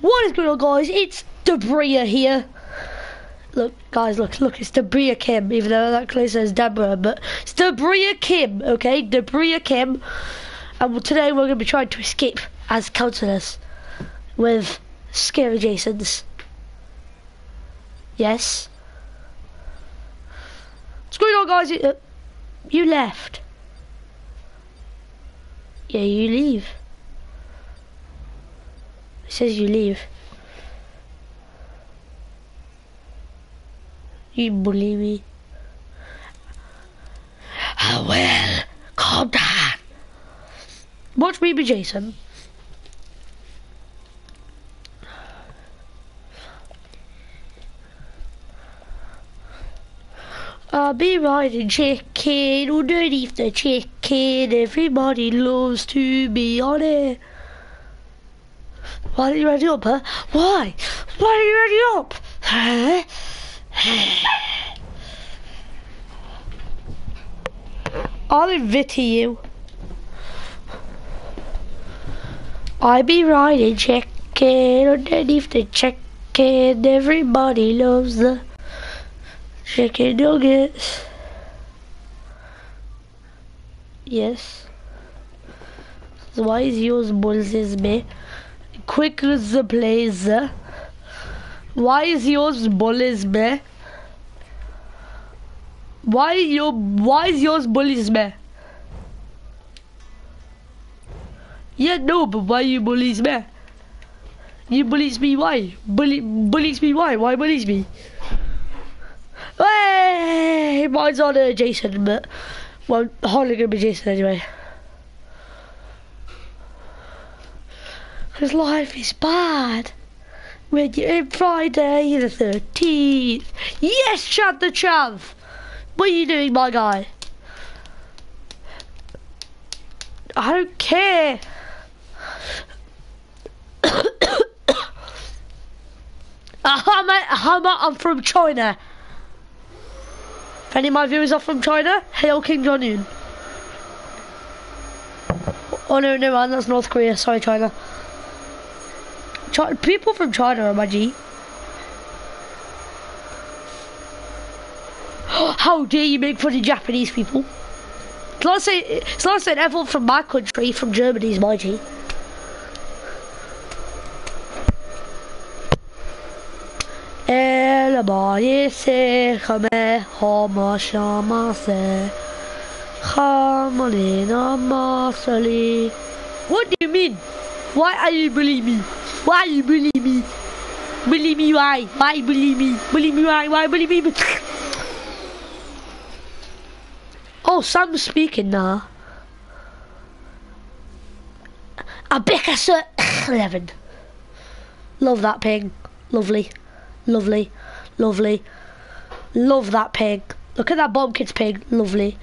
What is going on guys? It's Debria here. Look guys, look, look, it's Debria Kim, even though that clearly says Deborah, but it's Debria Kim, okay? Debria Kim. And today we're going to be trying to escape as counsellors with scary Jasons. Yes? What's going on guys? Uh, you left. Yeah, you leave. It says you leave. You bully me. Oh well, calm down. Watch me be Jason. I'll be riding chicken underneath the chicken. Everybody loves to be on it. Why are you ready up, huh? Why? Why are you ready up? Huh? I'll invite you. I be riding chicken underneath the chicken. Everybody loves the chicken nuggets. Yes. Why is yours buzzes me? Quick the plays. Why is yours bullies me? Why your why is yours bullies me? Yeah, no, but why you bullies me? You bullies me why? Bully bullies me why? Why bullies me? Hey, mine's on uh, Jason, but well, hardly gonna be Jason anyway. Cause life is bad. When you're in Friday the 13th. Yes, Chad the Chav! What are you doing, my guy? I don't care. I'm, I'm, I'm from China. Any of my viewers are from China, hail King Jong. Oh no, no man, that's North Korea. Sorry, China. Ch people from China are my G. How dare you make fun of Japanese people? It's not saying, it's not saying everyone from my country, from Germany is my G. El se chame hama shamase chamalina masali. What do you mean? Why are you bullying me? Why are you bullying me? Bully me why? Why bully me? Bully me why? Why bully me? Oh, Sam's speaking now. Abicasa 11. Love that pig. Lovely. Lovely. Lovely. Love that pig. Look at that bomb kid's pig. Lovely.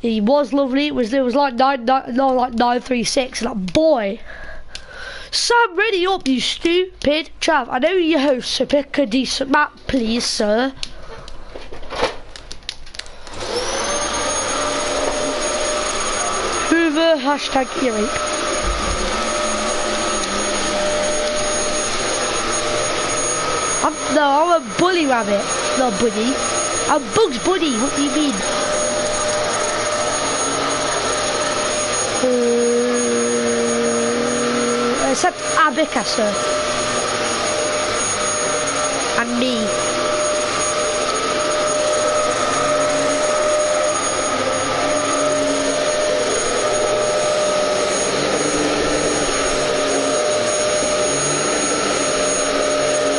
He was lovely. It was it was like nine, nine no like nine three six. Like boy. Sam, ready up, you stupid Trav. I know you're host, so pick a decent map, please, sir. Hoover, hashtag earache. I'm, no, I'm a bully rabbit, not bunny. I'm Bugs Bunny, what do you mean? Uh, except Abicasa and me.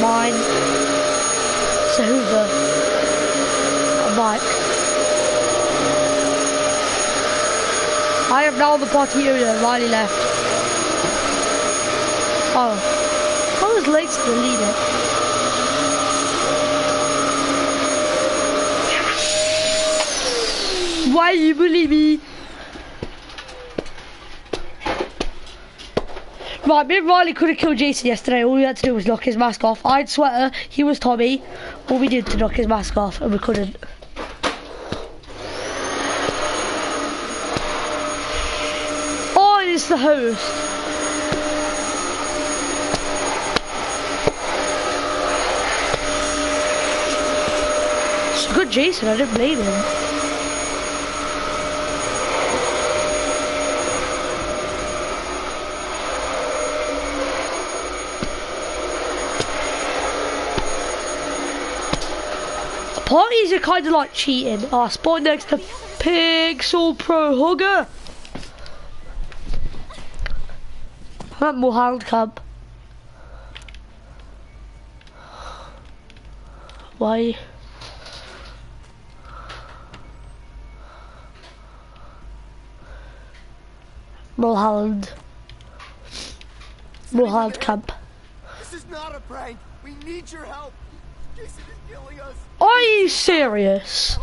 Mine. It's Hoover. A bike. I am now the party owner, Riley left. Oh. How was Lakes deleted? Why you bully me? Right, me and Riley could have killed Jason yesterday. All we had to do was knock his mask off. I had Sweater, he was Tommy. All we did to knock his mask off, and we couldn't. He's the host. Good Jason, I didn't blame him. Parties are kind of like cheating. Oh, I spawned next to Pixel Pro Hugger. I'm at Mulholland Camp. Why? Mulholland. Mulholland Camp. This is not a prank. We need your help. Jason is killing us. Are you serious?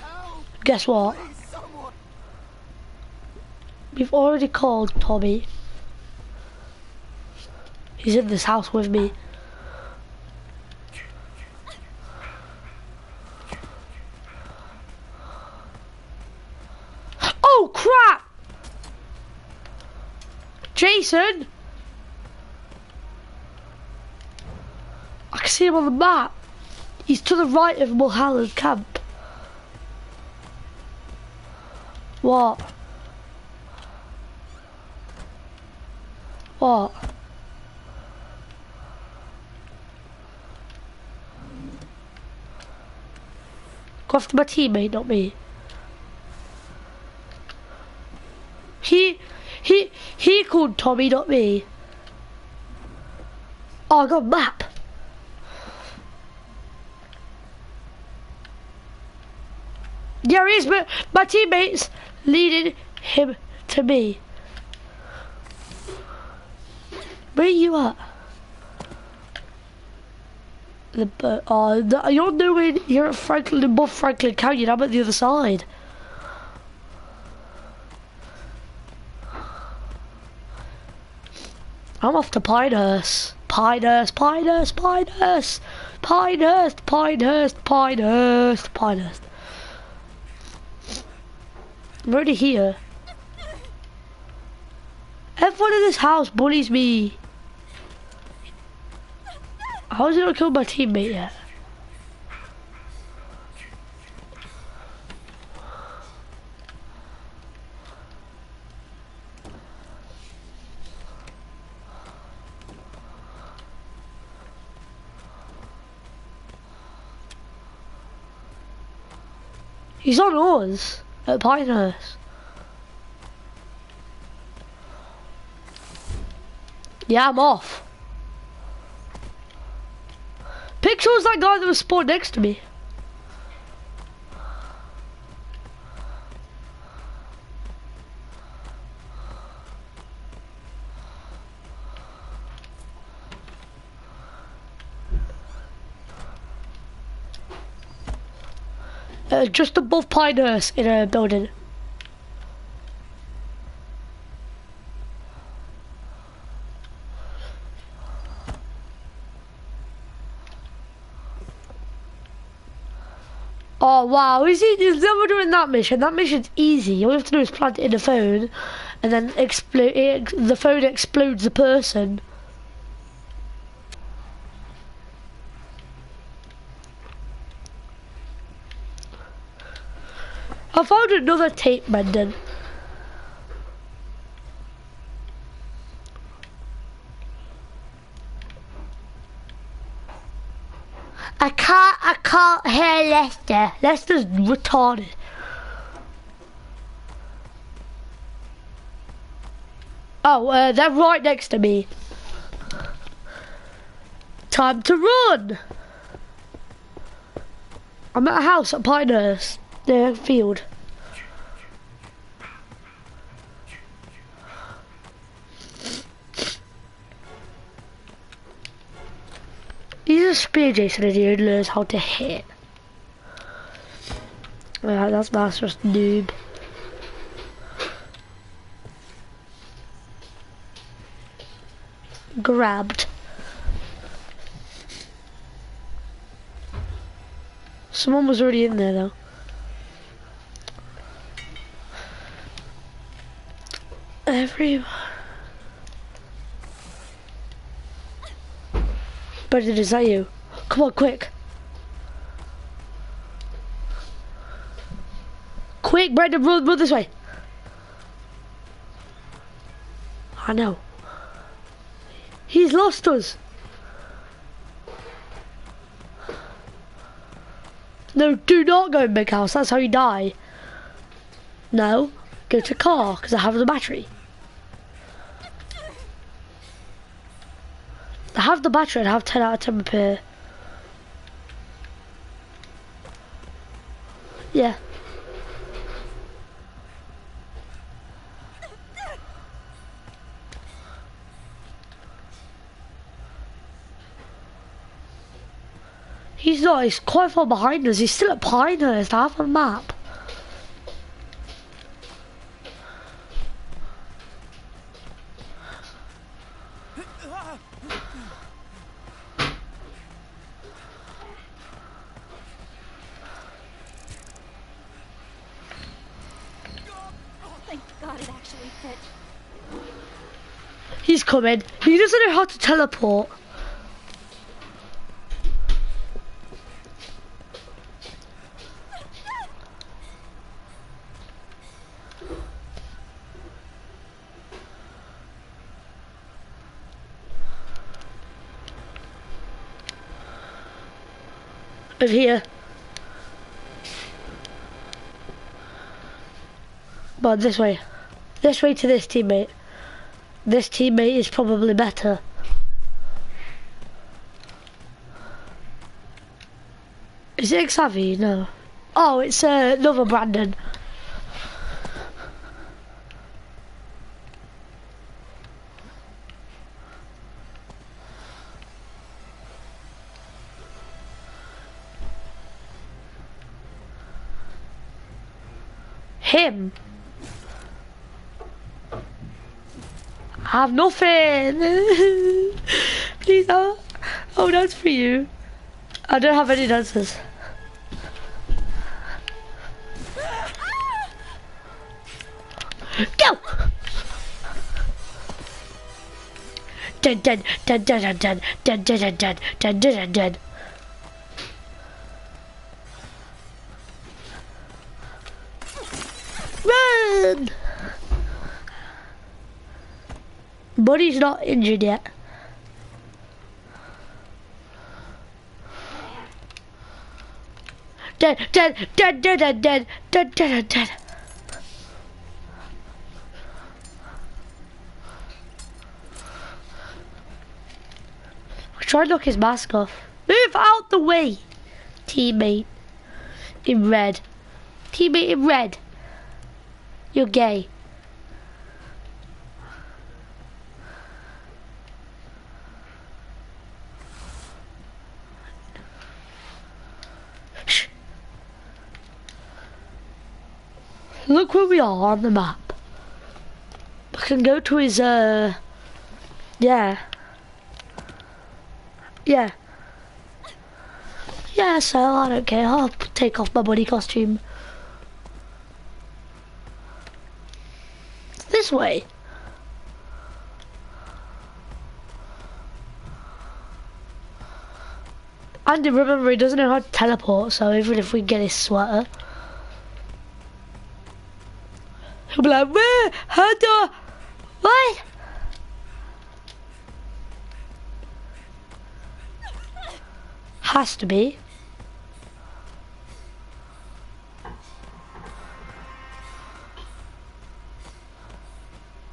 Help, Guess what? please. We've already called Tommy. He's in this house with me. Oh crap! Jason! I can see him on the map. He's to the right of Mulholland Camp. What? What? After my teammate, not me. He, he, he called Tommy, not me. Oh, I got a map. There he is, but my teammates leading him to me. Where you at? The uh, the, you're nowhere. You're at Franklin above Franklin County. I'm at the other side. I'm off to Pinehurst. Pinehurst, Pinehurst, Pinehurst, Pinehurst, Pinehurst, Pinehurst, Pinehurst. I'm already here. Everyone in this house bullies me. How is it not killed my teammate yet? He's on oars at Pinehurst. Yeah, I'm off. Pixel's that guy that was spawned next to me. Uh, just above Pinehurst in a building. Oh wow, is he is never doing that mission? That mission's easy. All you have to do is plant it in the phone and then explode it, the phone explodes the person. I found another tape mending. I can't, I can't hear Lester. Lester's retarded. Oh, uh, they're right next to me. Time to run! I'm at a house at Pinehurst, near field. A spear Jason and he learns how to hit. Yeah, that's that's just noob. Grabbed. Someone was already in there though. Every. Brendan, is that you? Come on, quick. Quick, Brendan, run, run this way. I know. He's lost us. No, do not go in big house. That's how you die. No, go to car because I have the battery. I have the battery and I have 10 out of 10 repair. Yeah. He's not, he's quite far behind us. He's still at Pinehurst. I have a map. Thank God it actually fit. He's coming. He doesn't know how to teleport. Over here. But this way. This way to this teammate. This teammate is probably better. Is it Xavi? No. Oh, it's uh, another Brandon. Him. I have nothing. Please, oh, oh, that's for you. I don't have any dancers. Go! Dun dun dun dun dun dun dun dun dun dun dun Buddy's not injured yet. Dead, dead, dead, dead, dead, dead, dead, dead, dead. Try to knock his mask off. Move out the way, teammate in red. Teammate in red. You're gay. Look where we are on the map. I can go to his, uh, yeah. Yeah. Yeah, so I don't care. I'll take off my buddy costume. This way. Andy, remember, he doesn't know how to teleport, so even if we get his sweater, he'll be like, where? How do I? What? Has to be.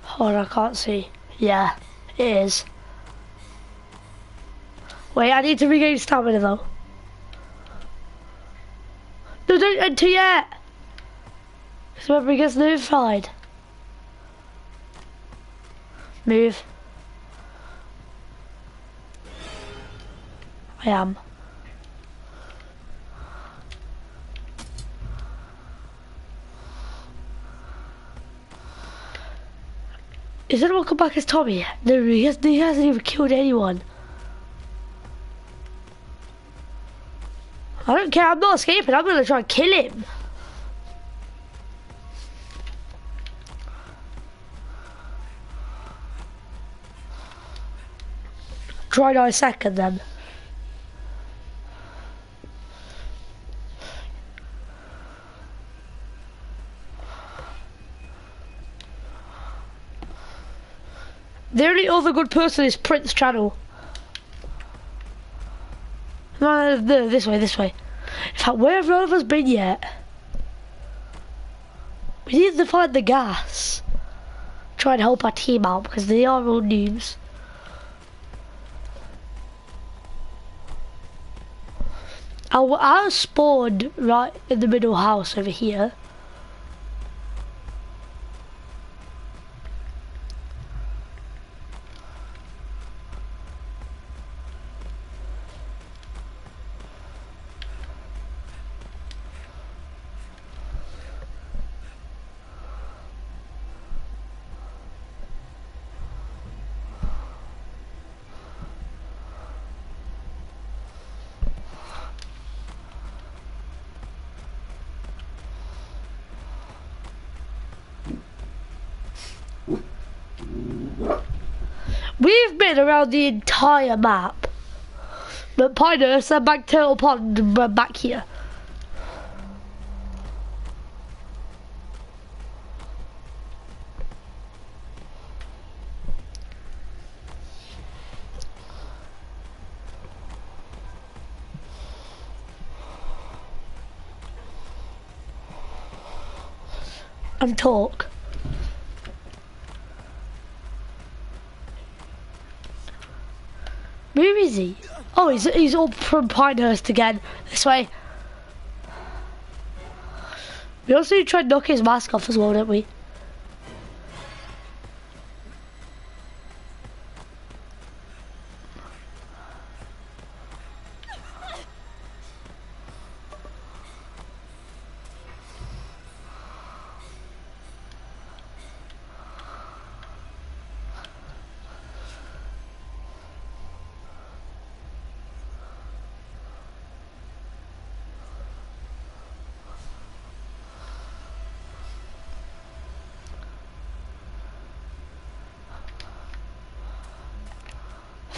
Hold on, I can't see. Yeah, it is. Wait, I need to regain stamina though. No, don't enter yet! He gets notified. Move. I am. Is anyone come back as Tommy? No, he, has, he hasn't even killed anyone. I don't care, I'm not escaping, I'm gonna try and kill him. Try our second then. The only other good person is Prince Channel. No, no, no, this way, this way. In fact, where have none of us been yet? We need to find the gas. Try and help our team out because they are all noobs. I, I spawned right in the middle house over here. Around the entire map. But Pinehurst and back Turtle Pond and back here. And talk. Where is he? Oh, he's he's all from Pinehurst again. This way. We also tried to try to knock his mask off as well, didn't we?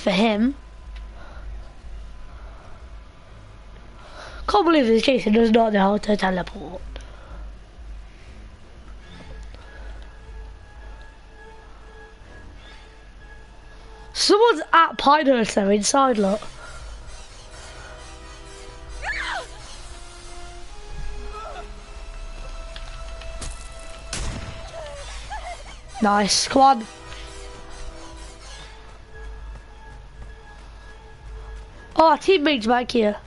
For him. Can't believe this Jason does not know how to teleport. Someone's at Pinehurst though inside, look. Nice, come Oh, teammate's back here.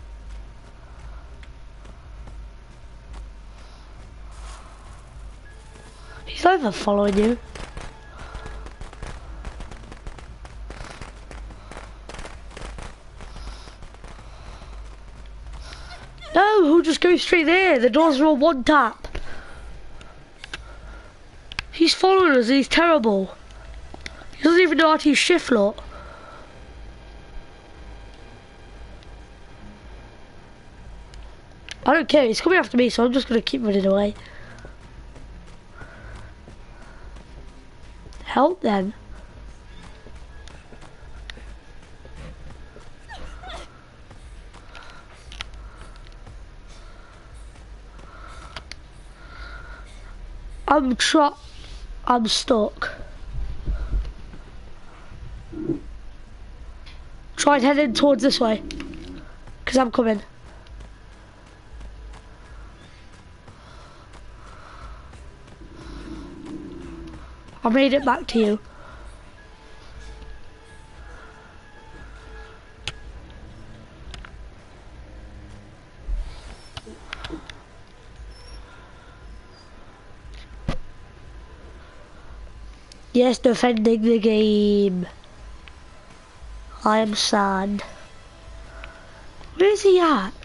He's even following you. No, he'll just go straight there. The doors are all one tap. He's following us. He's terrible. He doesn't even know how to use shift lock. Don't care. He's coming after me, so I'm just gonna keep running away. Help then. I'm trapped. I'm stuck. Try and head towards this way. Because I'm coming. I made it back to you. Yes, defending the game. I am sad. Where is he at?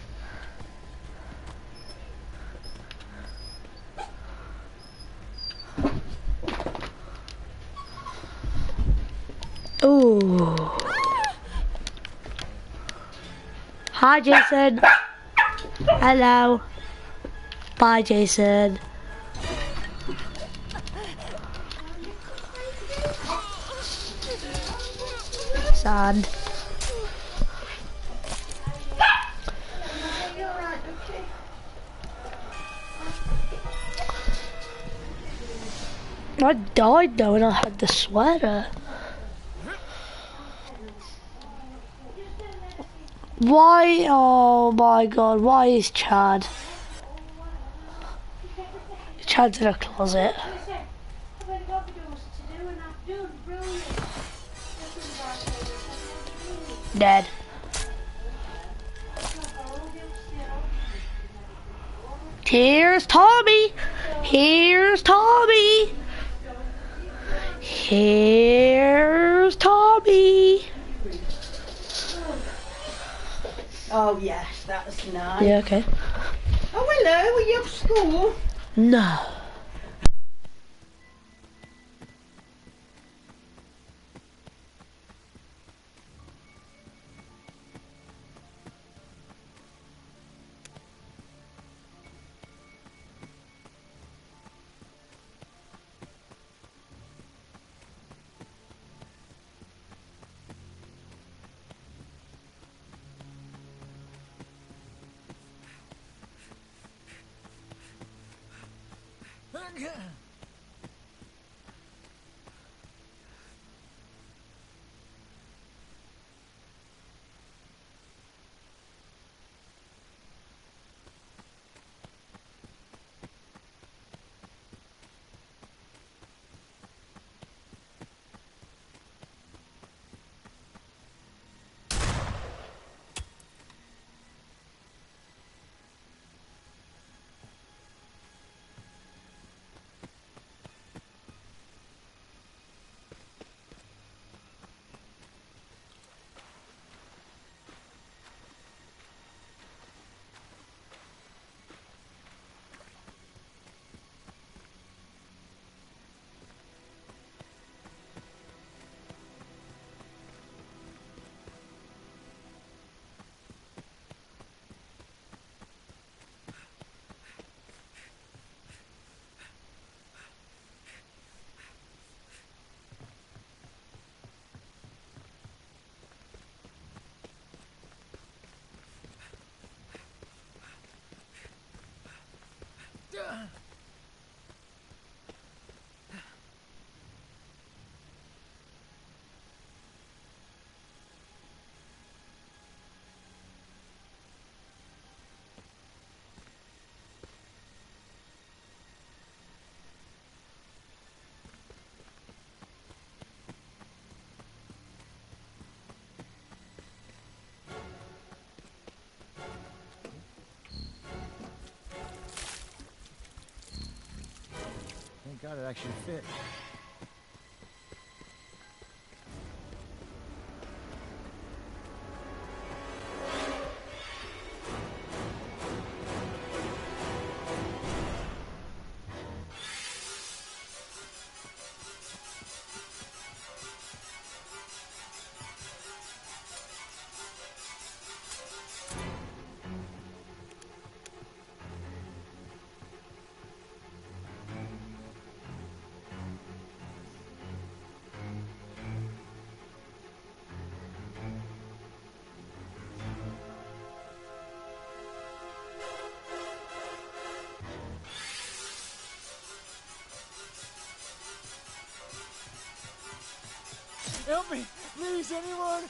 Hi, Jason. Hello. Bye, Jason. Sad. I died though when I had the sweater. Why? Oh my god, why is Chad? Chad's in a closet. Dead. Here's Tommy. Here's Tommy. Here's Tommy. Oh yes, that's nice. Yeah, okay. Oh hello, are you at school? No. Thank God it actually fit. Help me! Please, anyone!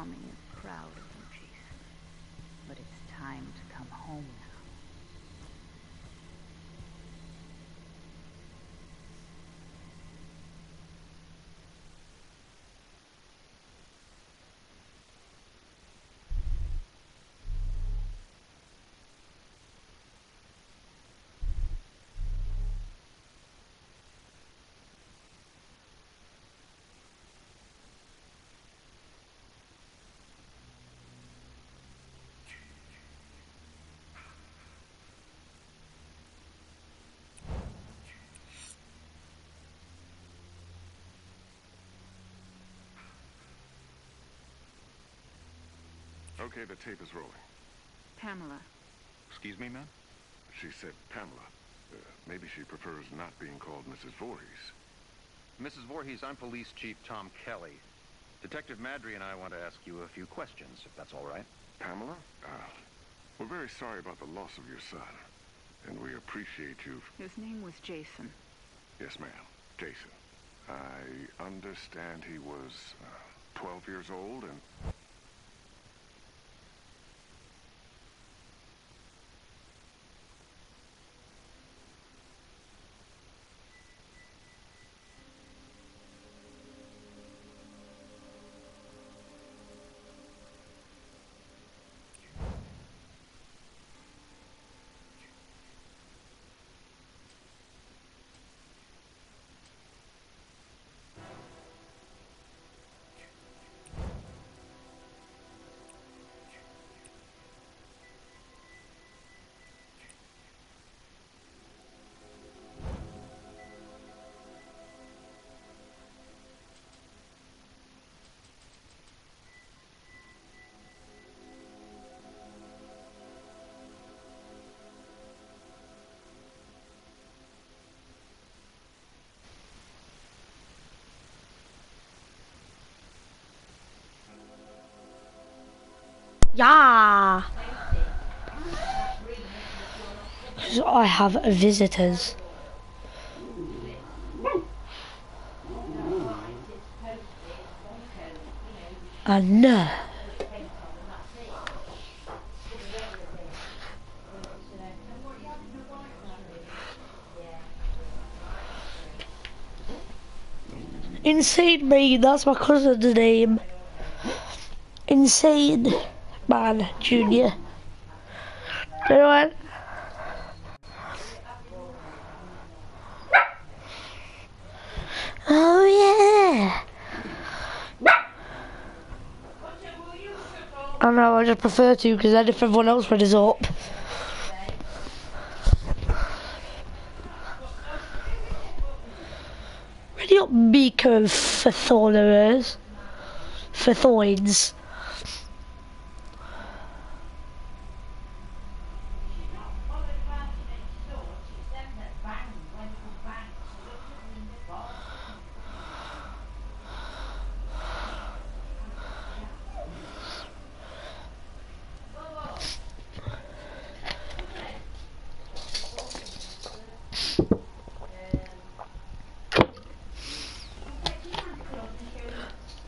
Mommy is proud of you, Jason. But it's time to come home now. Okay, the tape is rolling. Pamela, Excuse me, ma'am? She said Pamela. Uh, maybe she prefers not being called Mrs. Voorhees. Mrs. Voorhees, I'm Police Chief Tom Kelly. Detective Madry and I want to ask you a few questions, if that's all right. Pamela? Uh, we're very sorry about the loss of your son. And we appreciate you... his name was Jason. Yes, ma'am. Jason. I understand he was uh, 12 years old and... Yeah. So I have visitors. And no. Insane me, that's my cousin's name. Insane Man Junior. You know what? Oh yeah. I know, I just prefer to because then if everyone else is up. Ready up Miko for Thorners. For Thoins.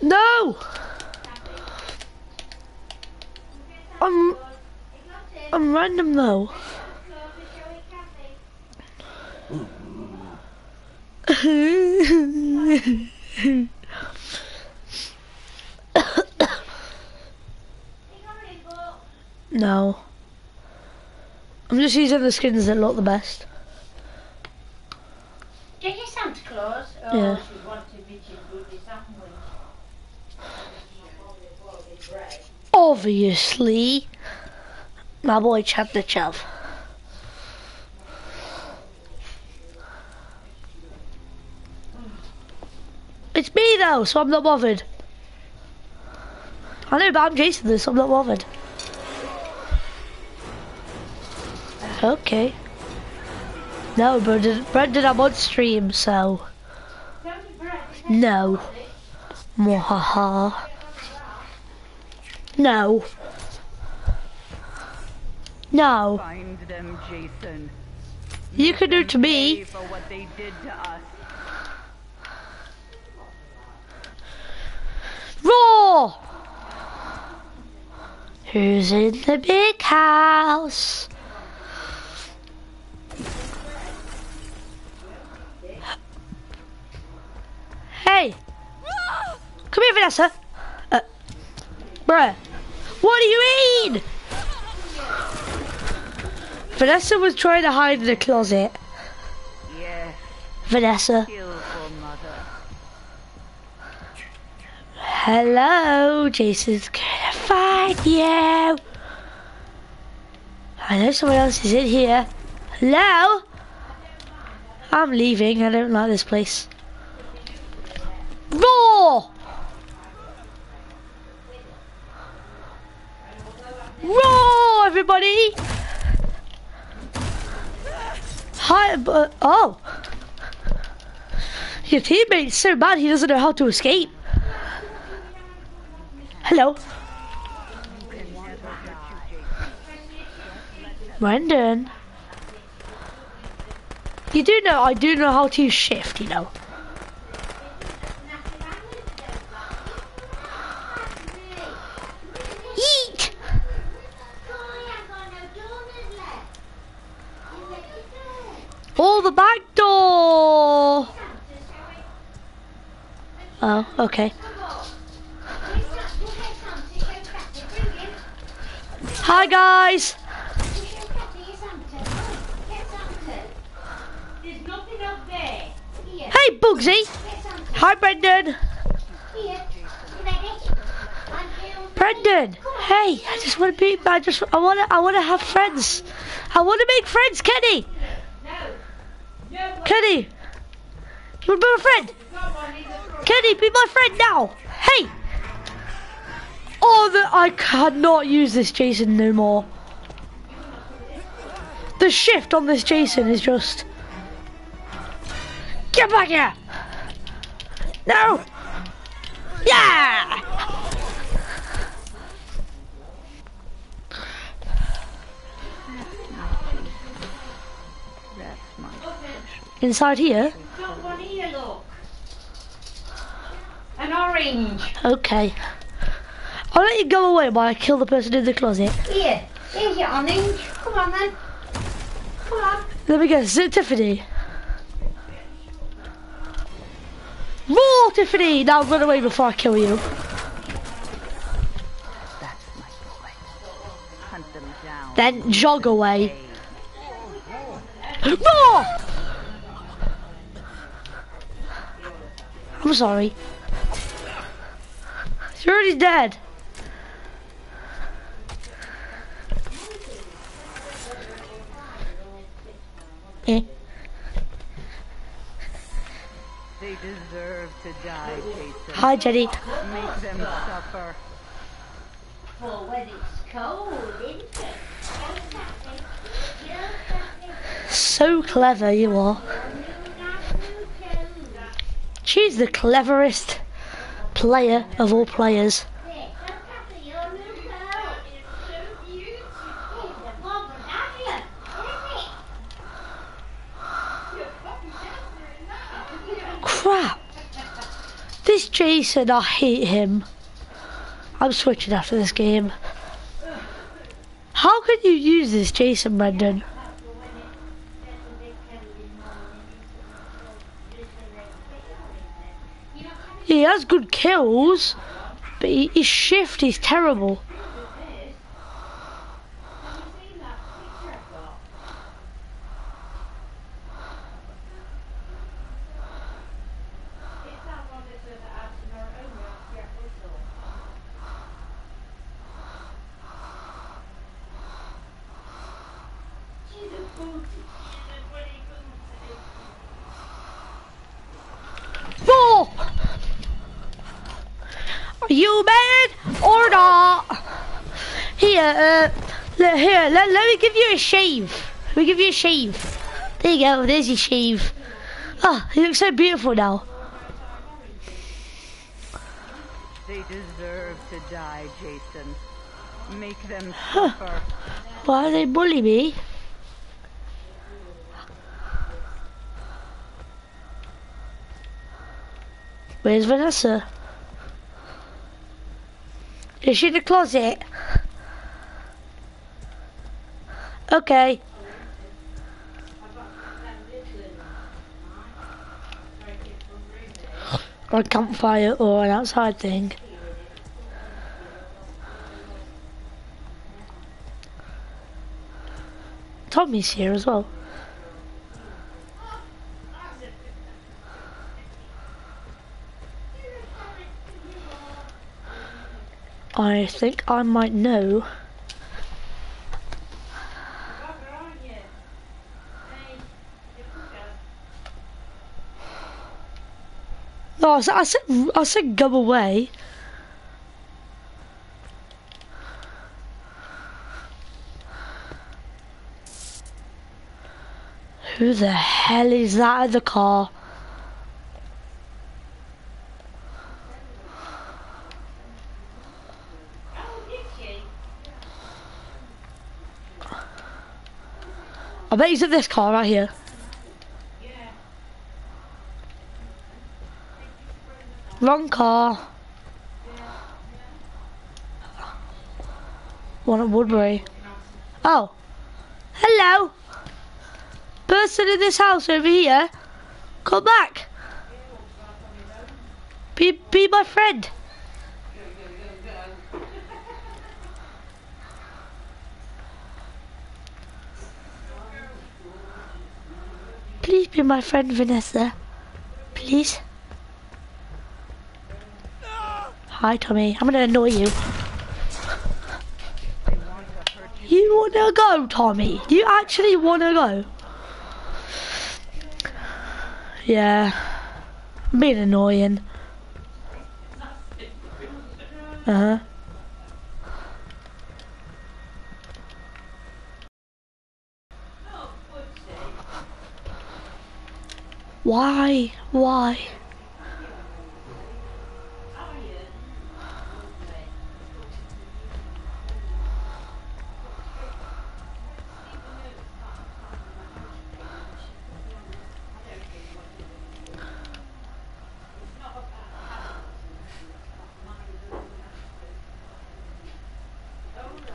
No! I'm I'm random though. no. I'm just using the skins that look the best. Did you Santa Claus? Oh, Yeah. she me to do this. Obviously, my boy Chad the Chav. It's me though, so I'm not bothered. I know, but I'm Jason this, so I'm not bothered. Okay. No, Brendan, Brendan, I'm on stream, so. No. Mwahaha. No. No. Find them, Jason. You can do it to me. for what they did to us. Raw! Who's in the big house? Hey! Come here, Vanessa! Uh, bruh. What do you mean? Vanessa was trying to hide in the closet. Yes, Vanessa. Hello, Jason's gonna find you. I know someone else is in here. Hello? I'm leaving. I don't like this place. Roar! Everybody! Hi, but oh, your teammate's so bad he doesn't know how to escape. Hello. Brendan. You do know, I do know how to shift, you know. Eat! Oh, the back door! Oh, okay. Hi, guys! Hey, Buggzy! Hi, Brendan! Brendan! Hey, I just want to be, I just, I want to, I want to have friends. I want to make friends, Kenny! Kenny! You want to be friend? Be my friend now! Hey! Oh, the, I cannot use this Jason no more. The shift on this Jason is just... Get back here! No! Yeah! Inside here? Got one here, look. An. Okay. I'll let you go away while I kill the person in the closet. Here. Here's your orange. Come on then. Come on. There we go. Is it Tiffany? More Tiffany! Now run away before I kill you. That's my boy. Hunt them down. Then jog away. More! I'm sorry. You're already dead. Eh. They deserve to die, Jason. Hi, Jenny. Make them suffer. For when it's cold, isn't it? So clever you are. She's the cleverest player of all players. Crap. This Jason, I hate him. I'm switching after this game. How can you use this Jason, Brendan? Has good kills, but his shift is terrible. Four! Are you mad or not? Here, uh, le- here, let, let me give you a shave. Let me give you a shave. There you go, there's your shave. Oh, you look so beautiful now. They deserve to die, Jason. Make them suffer. Why do they bully me? Where's Vanessa? Is she in the closet? Okay. Or a campfire or an outside thing. Tommy's here as well. I think I might know. Oh, I said, I said, I said go away. Who the hell is that in the car? I bet he's in this car right here. Wrong car. One at Woodbury. Oh. Hello. Person in this house over here. Come back. Be, be my friend. Please be my friend, Vanessa. Please. Hi, Tommy. I'm gonna annoy you. You wanna go, Tommy? You actually wanna go? Yeah. I'm being annoying. Uh huh. Why? Why?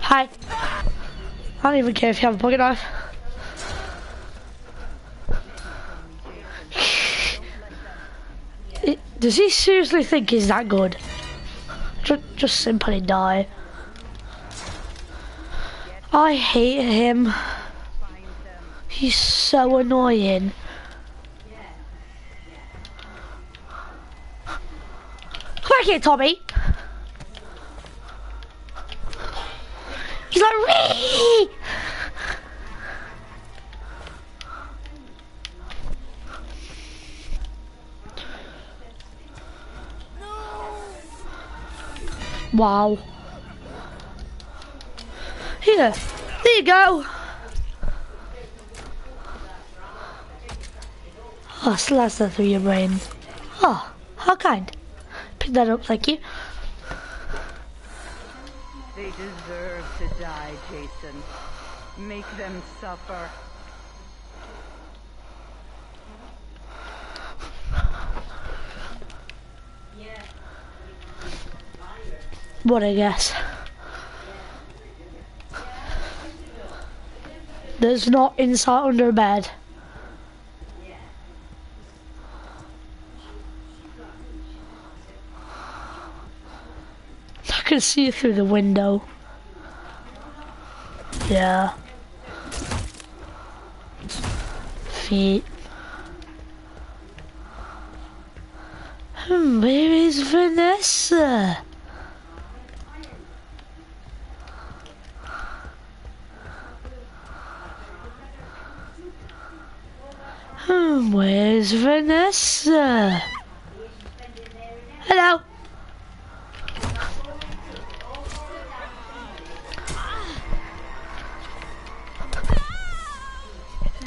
Hi. I don't even care if you have a pocket knife. Does he seriously think he's that good? Just, just simply die. I hate him. He's so annoying. Come back here, Tommy. He's like, Wee! Wow. Here, there you go. Oh, slash that through your brain. Oh, how kind. Pick that up, thank you. They deserve to die, Jason. Make them suffer. What I guess. There's not inside under bed. I can see through the window. Yeah. Feet. Hmm, where is Vanessa? Hmm, where's Vanessa? Hello.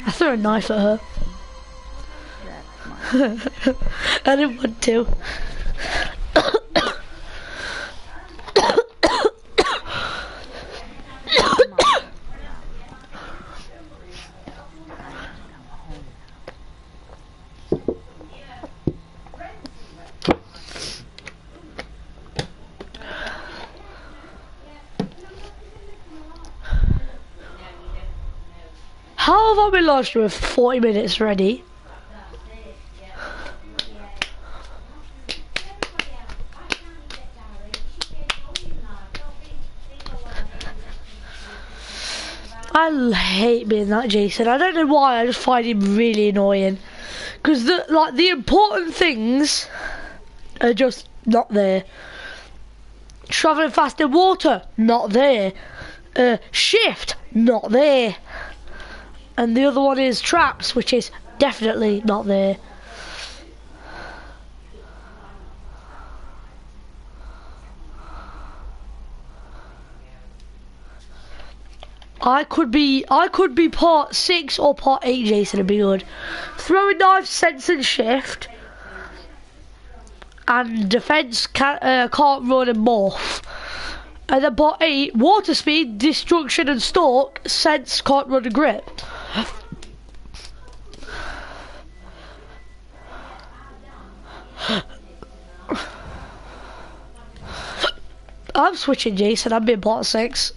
I threw a knife at her. I didn't want to. Can't be live streaming for 40 minutes ready. I hate being that Jason. I don't know why. I just find him really annoying. Because the like the important things are just not there. Traveling fast in water, not there. Uh, shift, not there. And the other one is traps, which is definitely not there. I could be I could be part six or part eight, Jason. It'd be good. Throwing knife, sense and shift, and defense can, uh, can't run and morph. And then part eight, water speed, destruction and stalk, sense can't run and grip. I'm switching Jason. I'm being part six.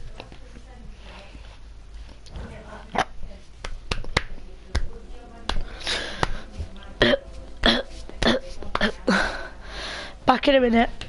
Back in a minute.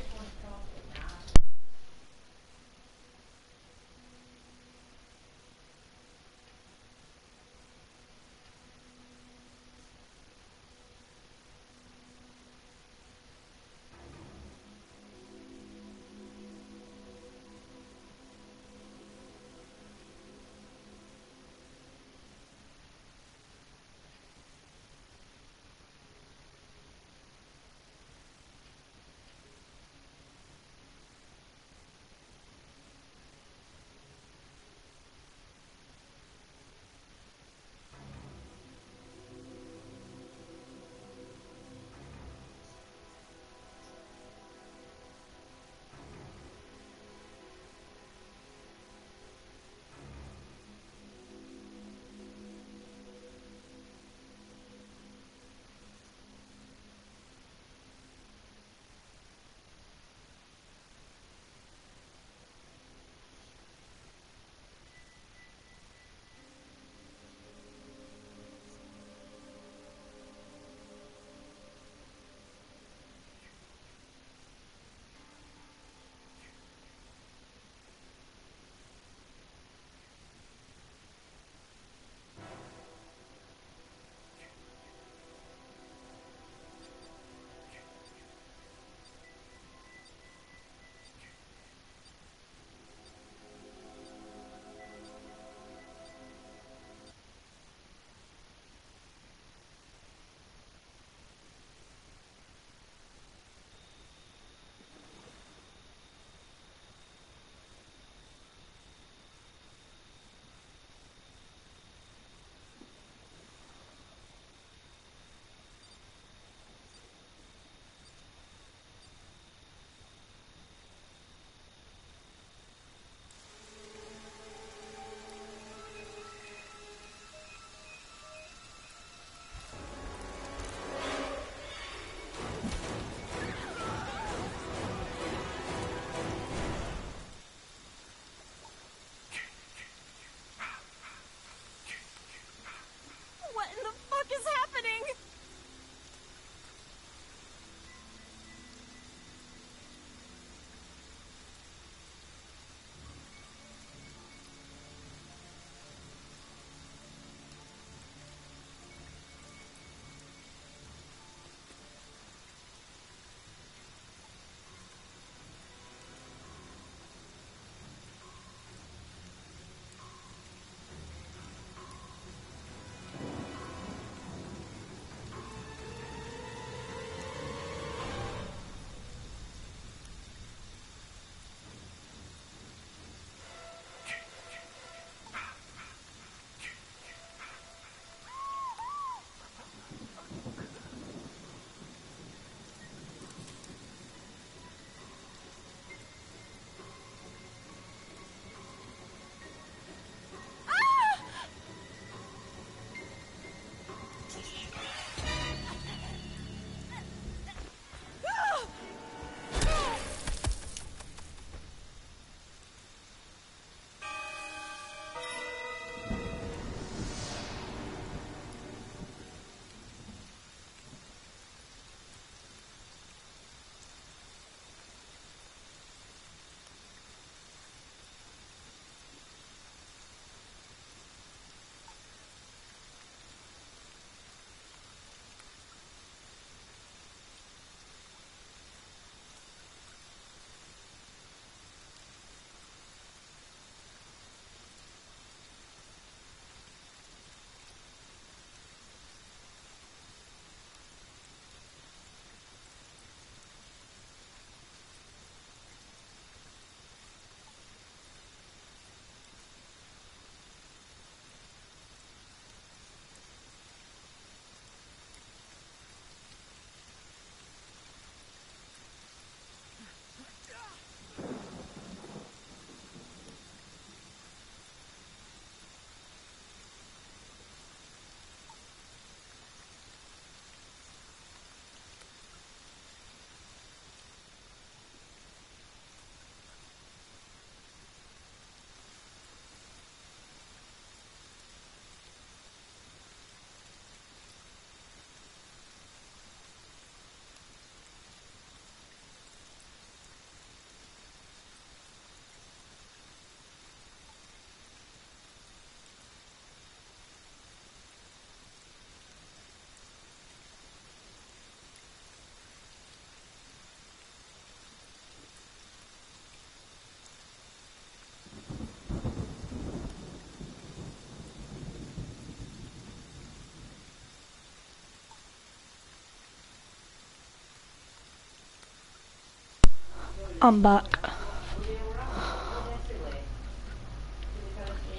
I'm back.